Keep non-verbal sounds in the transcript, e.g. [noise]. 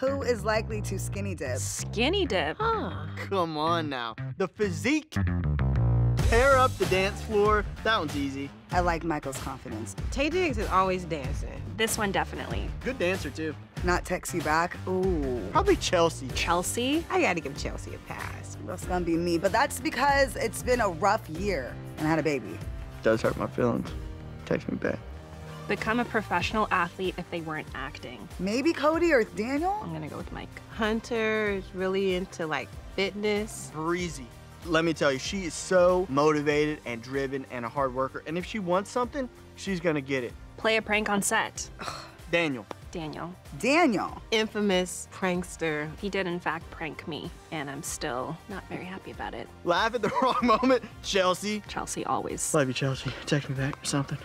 Who is likely to skinny dip? Skinny dip. Huh. Come on now. The physique. Tear up the dance floor. That one's easy. I like Michael's confidence. Taye Diggs is always dancing. This one definitely. Good dancer, too. Not text you back. Ooh. Probably Chelsea. Chelsea. I gotta give Chelsea a pass. That's gonna be me, but that's because it's been a rough year and I had a baby. Does hurt my feelings. Text me back. Become a professional athlete if they weren't acting. Maybe Cody or Daniel? I'm gonna go with Mike. Hunter is really into like fitness. Bre-Z. Let me tell you, she is so motivated and driven and a hard worker. And if she wants something, she's gonna get it. Play a prank on set. [sighs] Daniel. Daniel. Daniel. Infamous prankster. He did in fact prank me, and I'm still not very happy about it. Laugh at the [laughs] wrong moment. Chelsea. Chelsea always. Love you, Chelsea. Text me back or something.